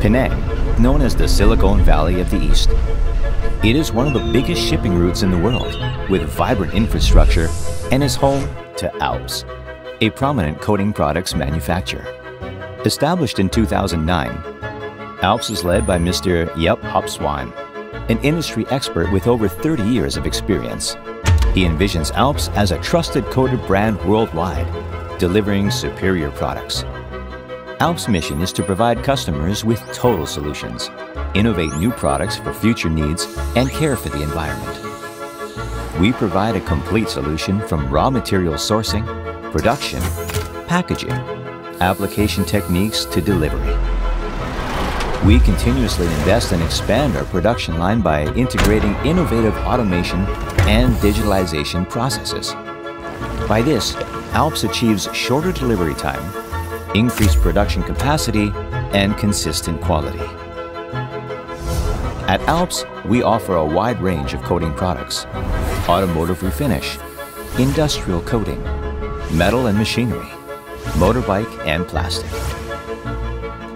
Penang, known as the Silicon Valley of the East. It is one of the biggest shipping routes in the world, with vibrant infrastructure, and is home to Alps, a prominent coating products manufacturer. Established in 2009, Alps is led by Mr. Yep Hopswan, an industry expert with over 30 years of experience. He envisions Alps as a trusted coated brand worldwide, delivering superior products. Alps' mission is to provide customers with total solutions, innovate new products for future needs, and care for the environment. We provide a complete solution from raw material sourcing, production, packaging, application techniques to delivery. We continuously invest and expand our production line by integrating innovative automation and digitalization processes. By this, Alps achieves shorter delivery time increased production capacity, and consistent quality. At Alps, we offer a wide range of coating products, automotive refinish, industrial coating, metal and machinery, motorbike and plastic.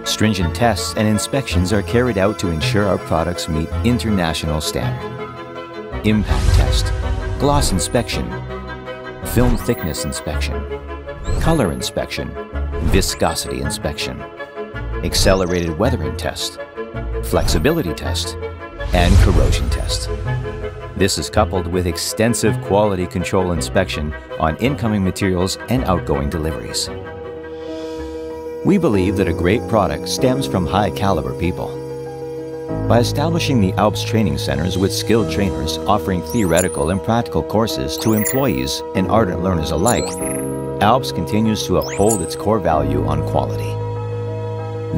Stringent tests and inspections are carried out to ensure our products meet international standard. Impact test, gloss inspection, film thickness inspection, color inspection, viscosity inspection, accelerated weathering test, flexibility test, and corrosion test. This is coupled with extensive quality control inspection on incoming materials and outgoing deliveries. We believe that a great product stems from high caliber people. By establishing the Alps training centers with skilled trainers offering theoretical and practical courses to employees and ardent learners alike, Alps continues to uphold its core value on quality.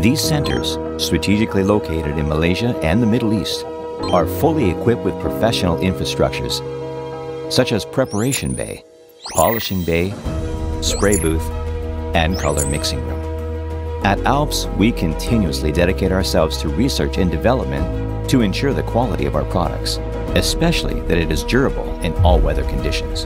These centers, strategically located in Malaysia and the Middle East, are fully equipped with professional infrastructures, such as preparation bay, polishing bay, spray booth, and color mixing room. At Alps, we continuously dedicate ourselves to research and development to ensure the quality of our products, especially that it is durable in all weather conditions.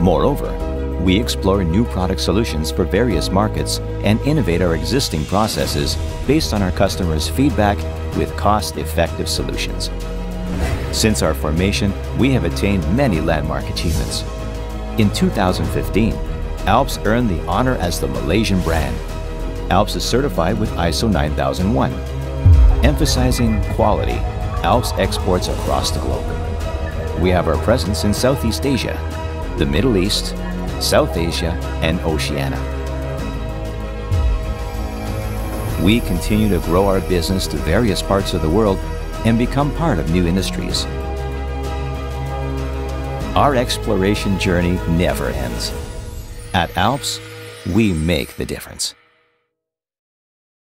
Moreover, we explore new product solutions for various markets and innovate our existing processes based on our customers' feedback with cost-effective solutions. Since our formation, we have attained many landmark achievements. In 2015, Alps earned the honor as the Malaysian brand. Alps is certified with ISO 9001. Emphasizing quality, Alps exports across the globe. We have our presence in Southeast Asia, the Middle East, South Asia, and Oceania. We continue to grow our business to various parts of the world and become part of new industries. Our exploration journey never ends. At Alps, we make the difference.